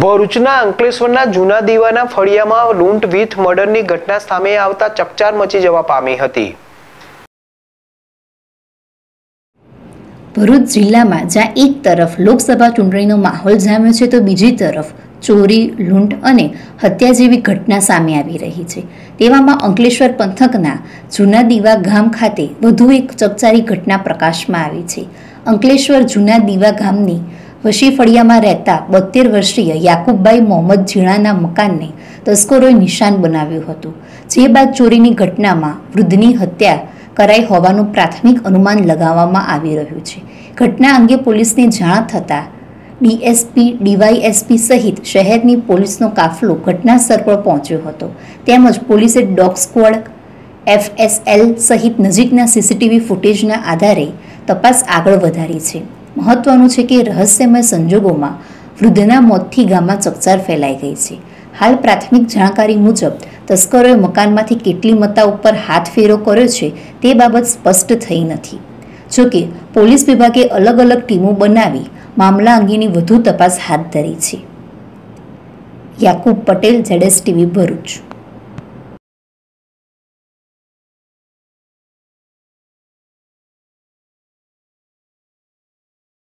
ભરૂચના અંકલેશ્વરના જૂના દીવાના ફળિયામાં લૂંટ વિથ મર્ડરની ઘટના સામે આવતા ચકચાર મચી જવા પામી હતી. ભરૂચ જિલ્લામાં જ્યાં એક તરફ લોકસભા ચૂંટણીનો માહોલ જામ્યો છે, તો બીજી તરફ ચોરી, લૂંટ અને હત્યા જેવી ઘટના સામે આવી રહી છે. તેવામાં અંકલેશ્વર પંથકના જૂના દીવા ગામ ખાતે વધુ એક ચકચારી ઘટના પ્રકાશમાં આવી છે. અંકલેશ્વર જૂના દીવા ગામની વશી ફળિયામાં રહેતા બોતેર વર્ષીય યાકુબભાઈ મોહમ્મદ ઝીણાના મકાનને તસ્કરોએ નિશાન બનાવ્યું હતું, જે બાદ ચોરીની ઘટનામાં વૃદ્ધની હત્યા કરાઈ હોવાનું પ્રાથમિક અનુમાન લગાવવામાં આવી રહ્યું છે. ઘટના અંગે પોલીસને જાણ થતાં ડીએસપી, ડીવાયએસપી સહિત શહેરની પોલીસનો કાફલો ઘટના સ્થળ પર પહોંચ્યો હતો. તેમજ પોલીસે ડોગ સ્ક્વોડ, એફએસએલ સહિત નજીકના સીસીટીવી ફૂટેજના આધારે તપાસ આગળ વધારી છે. મહત્વનું છે કે રહસ્યમય સંજોગોમાં વૃદ્ધના મોતથી ગામમાં ચકચાર ફેલાઈ ગઈ છે. હાલ પ્રાથમિક જાણકારી મુજબ, તસ્કરોએ મકાનમાંથી કેટલી મત્તા ઉપર હાથ ફેરો કર્યો છે તે બાબત સ્પષ્ટ થઈ નથી. જોકે પોલીસ વિભાગે અલગ અલગ ટીમો બનાવી મામલા અંગેની વધુ તપાસ હાથ ધરી છે. યાકુબ પટેલ જેડેસ ટીવી ભરૂચ.